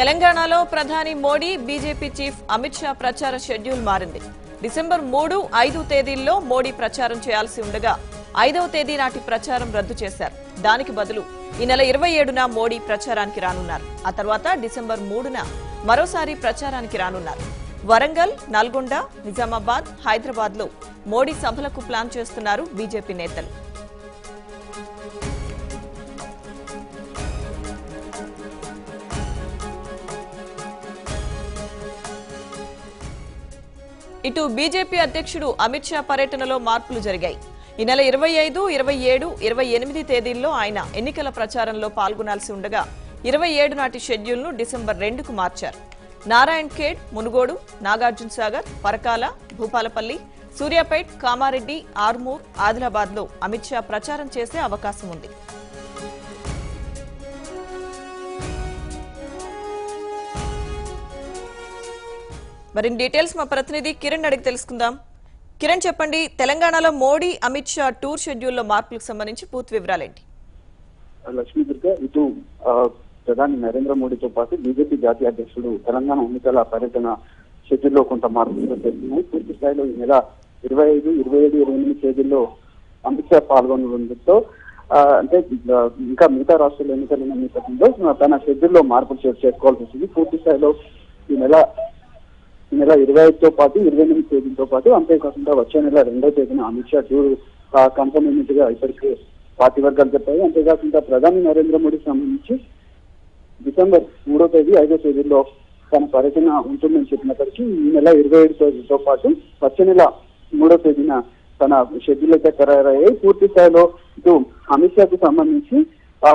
తెలంగాణలో ప్రధాని Modi BJP chief Amit Shah ప్రచార షెడ్యూల్ మారింది. డిసెంబర్ మూడు ఐదు తేదీల్లో మోడీ ప్రచారం చేయాల్సి ఉండగా ఐదవ తేదీ నాటి ప్రచారం రద్దు చేశారు. దానికి బదులు ఈ నెల ఇరవై ఏడున మోడీ ప్రచారానికి రానున్నారు. ఆ తర్వాత డిసెంబర్ మూడున మరోసారి ప్రచారానికి రానున్నారు. వరంగల్ నల్గొండ నిజామాబాద్ హైదరాబాద్లో మోడీ సభలకు ప్లాన్ చేస్తున్నారు బీజేపీ నేతలు. ఇటు బీజేపీ అధ్యక్షుడు అమిత్ షా పర్యటనలో మార్పులు జరిగాయి. ఈ నెల ఇరవై ఐదు ఇరవై ఏడు ఇరవై ఎనిమిది తేదీల్లో ఆయన ఎన్నికల ప్రచారంలో పాల్గొనాల్సి ఉండగా ఇరవై ఏడు నాటి షెడ్యూల్ను డిసెంబర్ రెండుకు మార్చారు. నారాయణ్ ఖేడ్ మునుగోడు నాగార్జున సాగర్ పరకాల భూపాలపల్లి సూర్యాపేట్ కామారెడ్డి ఆర్మూర్ ఆదిలాబాద్లో అమిత్ షా ప్రచారం చేసే అవకాశం ఉంది. మరిన్ని డీటెయిల్స్ మా ప్రతినిధి కిరణ్ అడిగి తెలుసుకుందాం. కిరణ్ చెప్పండి తెలంగాణలో మోడీ అమిత్ షా టూర్ షెడ్యూల్లో మార్పులకు సంబంధించి పూర్తి వివరాలేంటి? లక్ష్మీ దుర్గ ఇటు ప్రధాని నరేంద్ర మోడీతో పాటు బీజేపీ జాతీయ అధ్యక్షుడు తెలంగాణ ఎన్నికల పర్యటన షెడ్యూల్లో కొంత మార్పులు చేస్తున్నాయి పూర్తి స్థాయిలో ఈ నెల ఇరవై ఐదు ఇరవై ఏడు ఇరవై ఎనిమిది తేదీల్లో అమిత్ షా పాల్గొనడంతో అంటే ఇంకా మిగతా రాష్ట్రాల ఎన్నికలు నేపథ్యంలో తన షెడ్యూల్లో మార్పులు చేసుకోవాల్సి వచ్చింది పూర్తి స్థాయిలో ఈ నెల నెల ఇరవై ఐదుతో పాటు ఇరవై ఎనిమిది తేదీతో పాటు అంతేకాకుండా వచ్చే నెల రెండో తేదీన అమిత్ షా టూర్ కన్ఫర్మ్ అయినట్టుగా ఇప్పటికే పార్టీ వర్గాలు చెప్పాయి. అంతేకాకుండా ప్రధాని నరేంద్ర మోడీకి సంబంధించి డిసెంబర్ మూడో తేదీ ఐదో తేదీలో తన పర్యటన ఉంటుందని చెప్పినప్పటికీ ఈ నెల ఇరవై ఏడు తేదీతో పాటు వచ్చే నెల మూడో తేదీన తన షెడ్యూల్ అయితే ఖరారయ్యాయి. పూర్తి స్థాయిలో ఇటు అమిత్ షాకు సంబంధించి ఆ,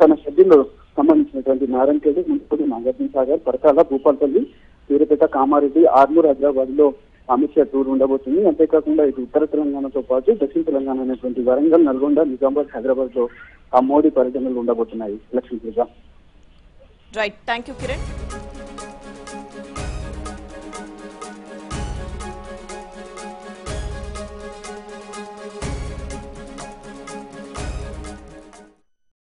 తన షెడ్యూల్ సంబంధించినటువంటి నారాయణ ఖేడ్ ముందు నాగార్జున సాగర్ పరకాల భూపాల్పల్లి సూర్యపేట కామారెడ్డి ఆర్మూర్ హైదరాబాద్లో అమిత్ షా టూర్ ఉండబోతుంది. అంతేకాకుండా ఇటు ఉత్తర తెలంగాణతో పాటు దక్షిణ తెలంగాణ అనేటువంటి వరంగల్ నల్గొండ నిజామాబాద్ హైదరాబాద్లో ఆ మోడీ పర్యటనలు ఉండబోతున్నాయి. Lakshmi puja. Right thank you Kiran